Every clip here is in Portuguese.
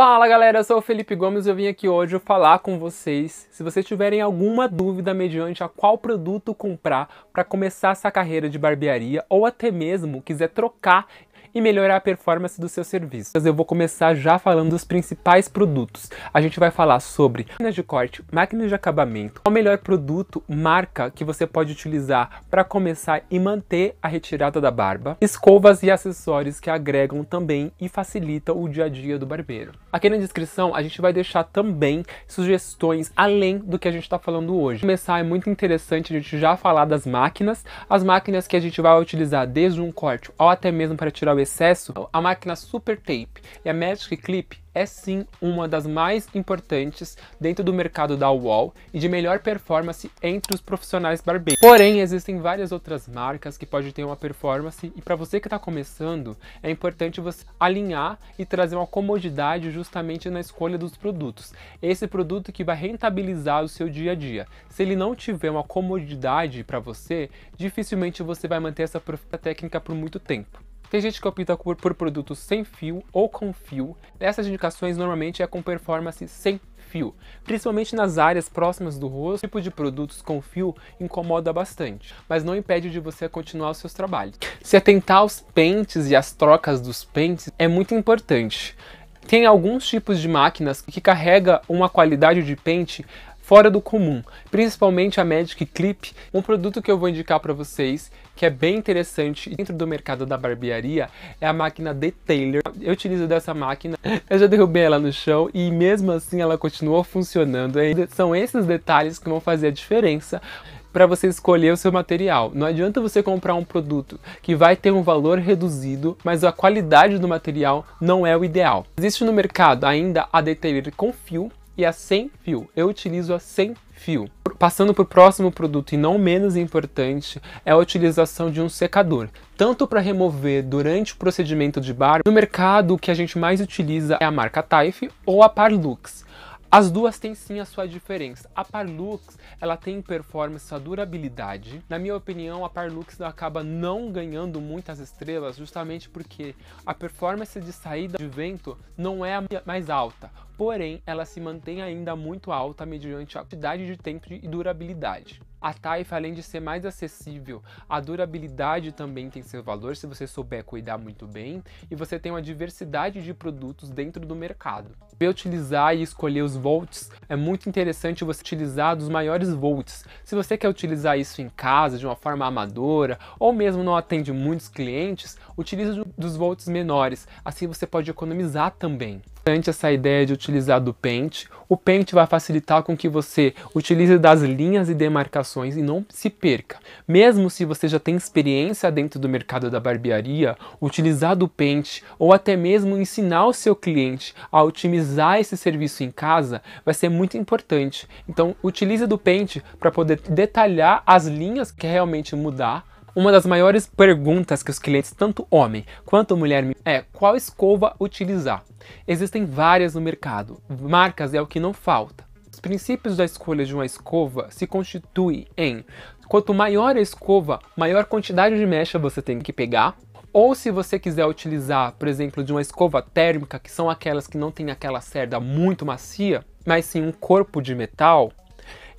Fala galera, eu sou o Felipe Gomes e eu vim aqui hoje falar com vocês. Se vocês tiverem alguma dúvida mediante a qual produto comprar para começar essa carreira de barbearia ou até mesmo quiser trocar e melhorar a performance do seu serviço. Eu vou começar já falando dos principais produtos. A gente vai falar sobre máquinas de corte, máquinas de acabamento, o melhor produto, marca que você pode utilizar para começar e manter a retirada da barba, escovas e acessórios que agregam também e facilitam o dia a dia do barbeiro. Aqui na descrição a gente vai deixar também sugestões além do que a gente está falando hoje. Começar é muito interessante a gente já falar das máquinas, as máquinas que a gente vai utilizar desde um corte ou até mesmo para tirar o excesso, a máquina Super Tape e a Magic Clip é sim uma das mais importantes dentro do mercado da wall e de melhor performance entre os profissionais barbeiros. Porém, existem várias outras marcas que podem ter uma performance e para você que está começando, é importante você alinhar e trazer uma comodidade justamente na escolha dos produtos. Esse produto que vai rentabilizar o seu dia a dia. Se ele não tiver uma comodidade para você, dificilmente você vai manter essa técnica por muito tempo. Tem gente que opta por, produtos sem fio ou com fio. Essas indicações normalmente é com performance sem fio. Principalmente nas áreas próximas do rosto, o tipo de produtos com fio incomoda bastante, mas não impede de você continuar os seus trabalhos. Se atentar aos pentes e às trocas dos pentes é muito importante. Tem alguns tipos de máquinas que carrega uma qualidade de pente fora do comum, principalmente a Magic Clip, um produto que eu vou indicar para vocês que é bem interessante dentro do mercado da barbearia é a máquina Detailer. Eu utilizo dessa máquina, eu já derrubei ela no chão e mesmo assim ela continuou funcionando. São esses detalhes que vão fazer a diferença para você escolher o seu material. Não adianta você comprar um produto que vai ter um valor reduzido, mas a qualidade do material não é o ideal. Existe no mercado ainda a Detailer com fio, e a sem fio. Eu utilizo a sem fio. Passando para o próximo produto e não menos importante é a utilização de um secador, tanto para remover durante o procedimento de barba. No mercado o que a gente mais utiliza é a marca Taif ou a Parlux. As duas têm sim a sua diferença. A Parlux, ela tem performance, a durabilidade. Na minha opinião, a Parlux acaba não ganhando muitas estrelas justamente porque a performance de saída de vento não é a mais alta. Porém, ela se mantém ainda muito alta mediante a quantidade de tempo e durabilidade. A Taifa, além de ser mais acessível, a durabilidade também tem seu valor se você souber cuidar muito bem e você tem uma diversidade de produtos dentro do mercado. Ver utilizar e escolher os volts é muito interessante você utilizar dos maiores volts. Se você quer utilizar isso em casa de uma forma amadora ou mesmo não atende muitos clientes, utilize dos volts menores, assim você pode economizar também essa ideia de utilizar do pente. O pente vai facilitar com que você utilize das linhas e demarcações e não se perca. Mesmo se você já tem experiência dentro do mercado da barbearia, utilizar do pente ou até mesmo ensinar o seu cliente a otimizar esse serviço em casa vai ser muito importante. Então, utilize do pente para poder detalhar as linhas que realmente mudar uma das maiores perguntas que os clientes, tanto homem quanto mulher, é qual escova utilizar. Existem várias no mercado, marcas é o que não falta. Os princípios da escolha de uma escova se constituem em quanto maior a escova, maior quantidade de mecha você tem que pegar, ou se você quiser utilizar, por exemplo, de uma escova térmica, que são aquelas que não tem aquela cerda muito macia, mas sim um corpo de metal,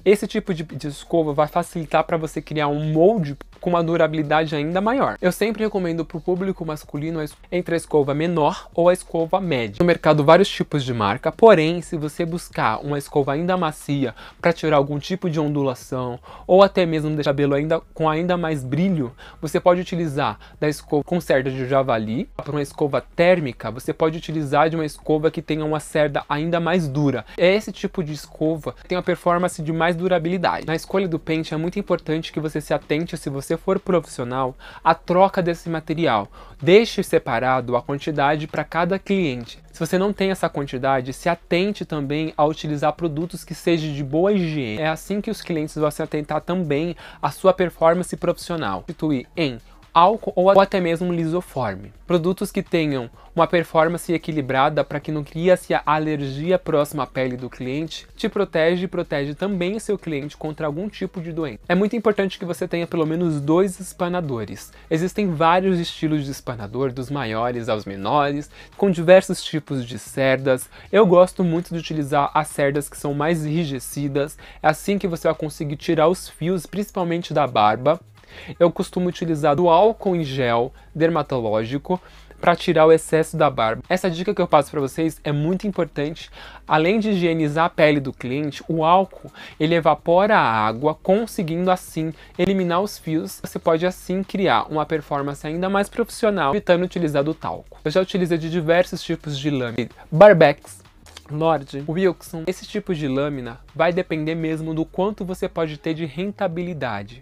esse tipo de, de escova vai facilitar para você criar um molde com uma durabilidade ainda maior. Eu sempre recomendo para o público masculino entre a escova menor ou a escova média. No mercado vários tipos de marca, porém se você buscar uma escova ainda macia para tirar algum tipo de ondulação ou até mesmo deixar o cabelo ainda com ainda mais brilho, você pode utilizar da escova com cerda de javali. Para uma escova térmica, você pode utilizar de uma escova que tenha uma cerda ainda mais dura. É esse tipo de escova tem uma performance de mais durabilidade. Na escolha do pente é muito importante que você se atente se você você for profissional, a troca desse material. Deixe separado a quantidade para cada cliente. Se você não tem essa quantidade, se atente também a utilizar produtos que sejam de boa higiene. É assim que os clientes vão se atentar também à sua performance profissional. Substituir em álcool ou até mesmo lisoforme. Produtos que tenham uma performance equilibrada para que não crie-se a alergia próxima à pele do cliente, te protege e protege também o seu cliente contra algum tipo de doença. É muito importante que você tenha pelo menos dois espanadores. Existem vários estilos de espanador, dos maiores aos menores, com diversos tipos de cerdas. Eu gosto muito de utilizar as cerdas que são mais enrijecidas, é assim que você vai conseguir tirar os fios, principalmente da barba. Eu costumo utilizar do álcool em gel dermatológico para tirar o excesso da barba. Essa dica que eu passo para vocês é muito importante. Além de higienizar a pele do cliente, o álcool ele evapora a água, conseguindo assim eliminar os fios. Você pode assim criar uma performance ainda mais profissional, evitando utilizar do talco. Eu já utilizei de diversos tipos de lâmina, barbex, Lorde, Wilson, esse tipo de lâmina vai depender mesmo do quanto você pode ter de rentabilidade.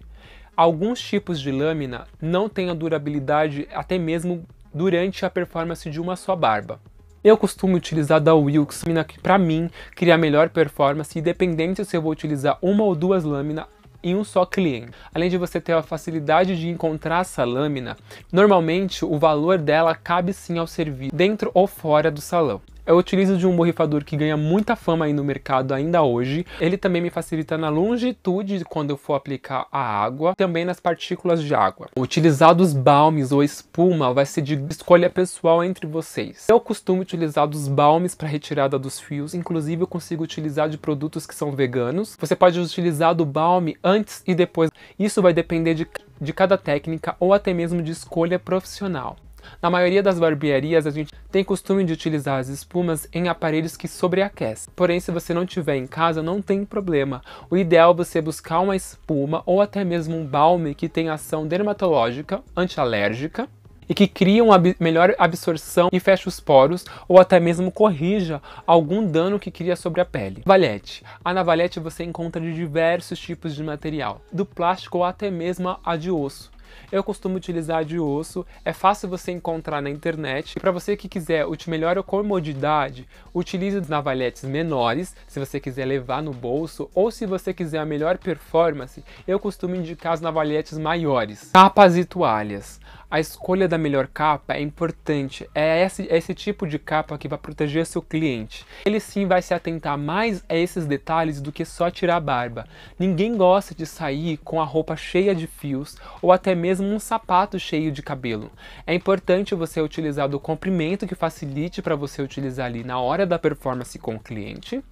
Alguns tipos de lâmina não têm a durabilidade até mesmo durante a performance de uma só barba. Eu costumo utilizar da Wilks, que para mim cria melhor performance, independente se eu vou utilizar uma ou duas lâminas em um só cliente. Além de você ter a facilidade de encontrar essa lâmina, normalmente o valor dela cabe sim ao serviço, dentro ou fora do salão. Eu utilizo de um borrifador que ganha muita fama aí no mercado ainda hoje. Ele também me facilita na longitude quando eu for aplicar a água, também nas partículas de água. Utilizar dos balmes ou espuma vai ser de escolha pessoal entre vocês. Eu costumo utilizar dos balmes para retirada dos fios, inclusive eu consigo utilizar de produtos que são veganos. Você pode utilizar do balme antes e depois. Isso vai depender de, de cada técnica ou até mesmo de escolha profissional. Na maioria das barbearias, a gente tem costume de utilizar as espumas em aparelhos que sobreaquecem. Porém, se você não tiver em casa, não tem problema. O ideal é você buscar uma espuma ou até mesmo um balme que tenha ação dermatológica, antialérgica, e que cria uma melhor absorção e fecha os poros ou até mesmo corrija algum dano que cria sobre a pele. Navalete. A navalete você encontra de diversos tipos de material, do plástico ou até mesmo a de osso. Eu costumo utilizar de osso, é fácil você encontrar na internet. E para você que quiser melhor a comodidade, utilize navalhetes menores, se você quiser levar no bolso, ou se você quiser a melhor performance, eu costumo indicar as navalhetes maiores. Capas e toalhas. A escolha da melhor capa é importante, é esse, é esse tipo de capa que vai proteger seu cliente. Ele sim vai se atentar mais a esses detalhes do que só tirar a barba. Ninguém gosta de sair com a roupa cheia de fios ou até mesmo um sapato cheio de cabelo. É importante você utilizar do comprimento que facilite para você utilizar ali na hora da performance com o cliente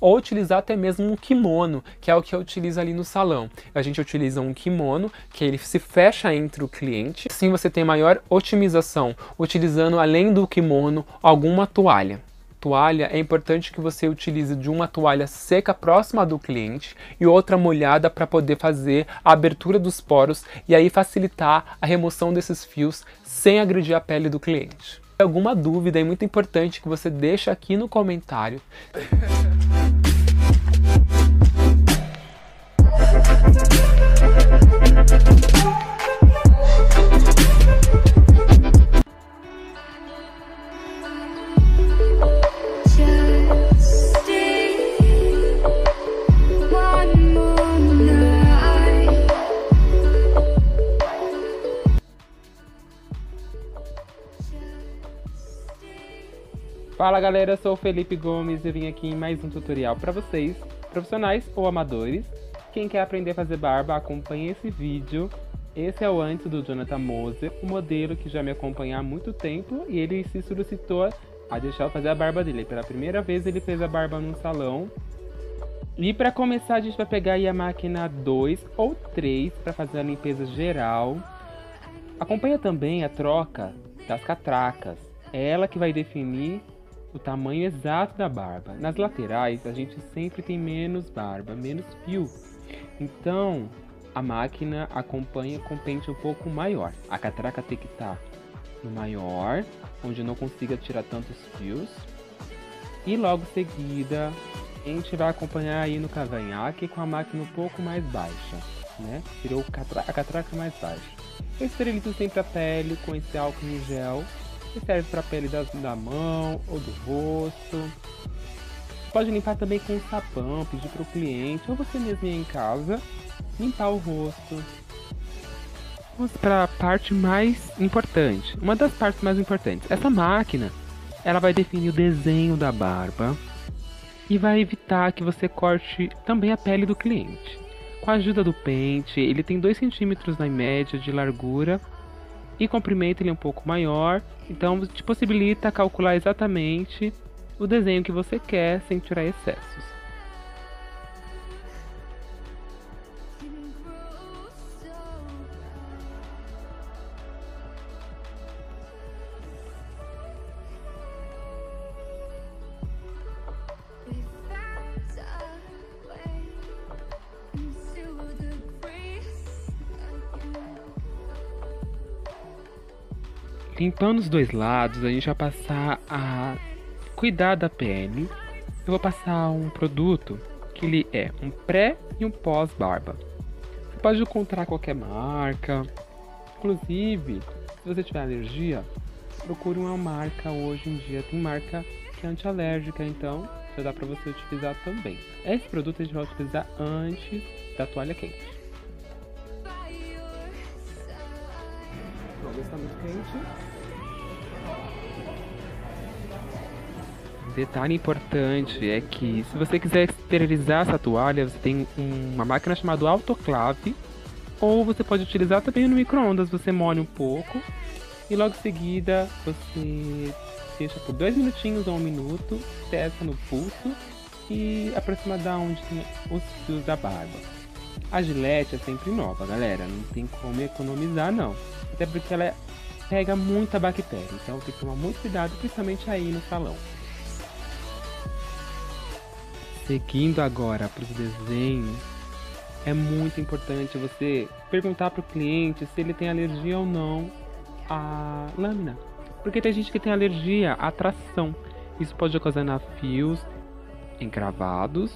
ou utilizar até mesmo um kimono, que é o que eu utilizo ali no salão. A gente utiliza um kimono, que ele se fecha entre o cliente, assim você tem maior otimização, utilizando além do kimono alguma toalha toalha, é importante que você utilize de uma toalha seca próxima do cliente e outra molhada para poder fazer a abertura dos poros e aí facilitar a remoção desses fios sem agredir a pele do cliente. Alguma dúvida é muito importante que você deixe aqui no comentário. Fala galera, eu sou o Felipe Gomes e vim aqui em mais um tutorial para vocês, profissionais ou amadores. Quem quer aprender a fazer barba, acompanhe esse vídeo. Esse é o antes do Jonathan Moser, um modelo que já me acompanha há muito tempo e ele se solicitou a deixar eu fazer a barba dele. Pela primeira vez ele fez a barba num salão. E para começar a gente vai pegar aí a máquina 2 ou 3 para fazer a limpeza geral. Acompanha também a troca das catracas. É ela que vai definir o tamanho exato da barba. Nas laterais, a gente sempre tem menos barba, menos fio. Então, a máquina acompanha com pente um pouco maior. A catraca tem que estar tá no maior, onde não consiga tirar tantos fios. E logo seguida, a gente vai acompanhar aí no cavanhaque com a máquina um pouco mais baixa, né? Tirou a catraca mais baixa. Eu esterilizo sempre a pele com esse álcool em gel que serve para a pele da, da mão ou do rosto. Pode limpar também com sabão, pedir para o cliente ou você mesmo em casa limpar o rosto. Vamos para a parte mais importante. Uma das partes mais importantes. Essa máquina, ela vai definir o desenho da barba e vai evitar que você corte também a pele do cliente. Com a ajuda do pente, ele tem 2 centímetros na média de largura e comprimento ele é um pouco maior, então te possibilita calcular exatamente o desenho que você quer sem tirar excessos. Limpando os dois lados, a gente vai passar a cuidar da pele. Eu vou passar um produto que ele é um pré e um pós barba. Você pode encontrar qualquer marca. Inclusive, se você tiver alergia, procure uma marca hoje em dia. Tem marca que é antialérgica, então já dá para você utilizar também. Esse produto a gente vai utilizar antes da toalha quente. Está muito quente. detalhe importante é que se você quiser esterilizar essa toalha, você tem uma máquina chamada autoclave, ou você pode utilizar também no micro-ondas. Você molha um pouco e logo em seguida você deixa por dois minutinhos ou um minuto, testa no pulso e aproxima da onde tem os fios da barba. A gilete é sempre nova, galera, não tem como economizar não, até porque ela pega muita bactéria, então tem que tomar muito cuidado, principalmente aí no salão. Seguindo agora para os desenhos, é muito importante você perguntar para o cliente se ele tem alergia ou não à lâmina. Porque tem gente que tem alergia à tração. Isso pode ocasionar fios encravados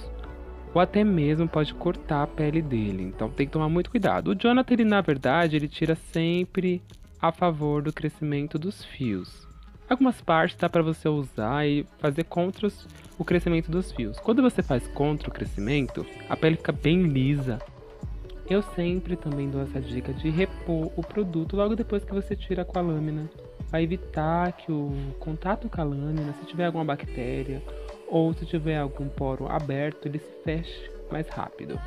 ou até mesmo pode cortar a pele dele. Então tem que tomar muito cuidado. O Jonathan, ele, na verdade, ele tira sempre a favor do crescimento dos fios. Algumas partes dá para você usar e fazer contra o crescimento dos fios. Quando você faz contra o crescimento, a pele fica bem lisa. Eu sempre também dou essa dica de repor o produto logo depois que você tira com a lâmina. Vai evitar que o contato com a lâmina, se tiver alguma bactéria ou se tiver algum poro aberto, ele se feche mais rápido.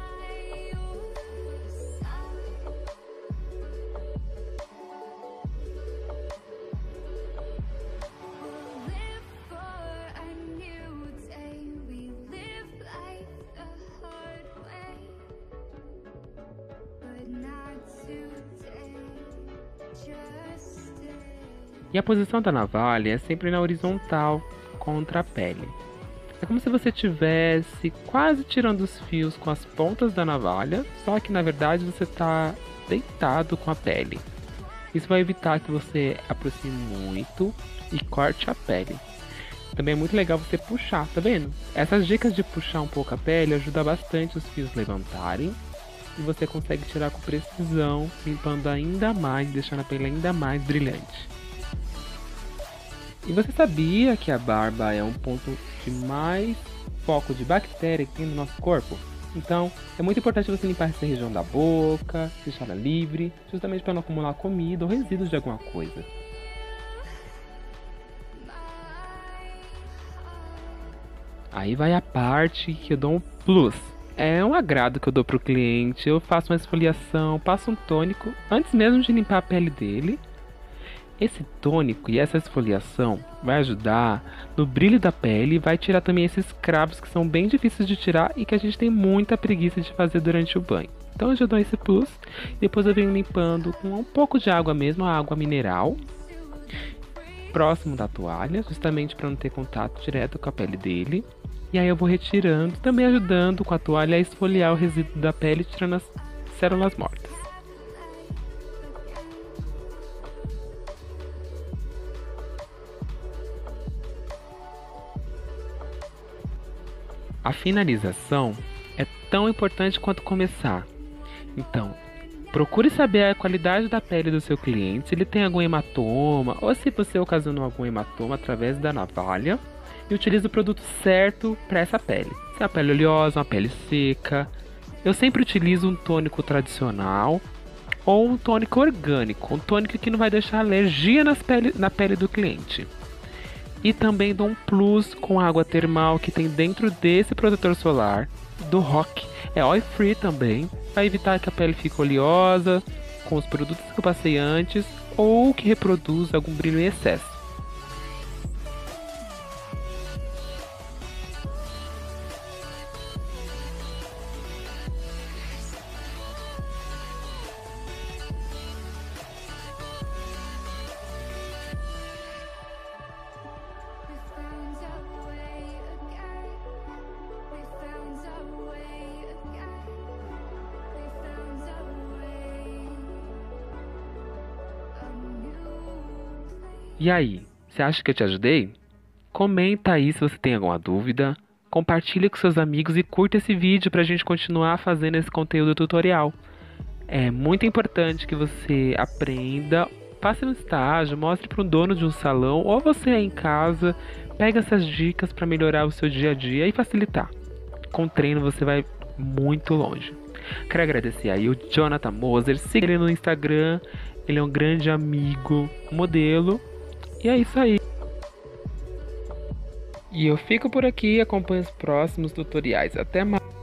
E a posição da navalha é sempre na horizontal contra a pele. É como se você estivesse quase tirando os fios com as pontas da navalha, só que na verdade você está deitado com a pele. Isso vai evitar que você aproxime muito e corte a pele. Também é muito legal você puxar, tá vendo? Essas dicas de puxar um pouco a pele ajuda bastante os fios levantarem e você consegue tirar com precisão, limpando ainda mais, deixando a pele ainda mais brilhante. E você sabia que a barba é um ponto de mais foco de bactéria que tem no nosso corpo? Então, é muito importante você limpar essa região da boca, deixá-la livre, justamente para não acumular comida ou resíduos de alguma coisa. Aí vai a parte que eu dou um plus. É um agrado que eu dou pro cliente. Eu faço uma esfoliação, passo um tônico antes mesmo de limpar a pele dele esse tônico e essa esfoliação vai ajudar no brilho da pele e vai tirar também esses cravos que são bem difíceis de tirar e que a gente tem muita preguiça de fazer durante o banho. Então eu já dou esse plus, depois eu venho limpando com um pouco de água mesmo, a água mineral, próximo da toalha, justamente para não ter contato direto com a pele dele. E aí eu vou retirando, também ajudando com a toalha a esfoliar o resíduo da pele, tirando as células mortas. A finalização é tão importante quanto começar. Então, procure saber a qualidade da pele do seu cliente, se ele tem algum hematoma ou se você ocasionou algum hematoma através da navalha e utilize o produto certo para essa pele. Se é a pele oleosa, uma pele seca. Eu sempre utilizo um tônico tradicional ou um tônico orgânico, um tônico que não vai deixar alergia nas pele, na pele do cliente. E também dou um plus com água termal que tem dentro desse protetor solar do Rock. É oil free também, para evitar que a pele fique oleosa com os produtos que eu passei antes ou que reproduz algum brilho em excesso. E aí, você acha que eu te ajudei? Comenta aí se você tem alguma dúvida, compartilhe com seus amigos e curta esse vídeo para a gente continuar fazendo esse conteúdo tutorial. É muito importante que você aprenda, passe no estágio, mostre para o dono de um salão ou você aí em casa, pegue essas dicas para melhorar o seu dia a dia e facilitar. Com treino você vai muito longe. Quero agradecer aí o Jonathan Moser, siga ele no Instagram, ele é um grande amigo, modelo e é isso aí. E eu fico por aqui e acompanho os próximos tutoriais. Até mais.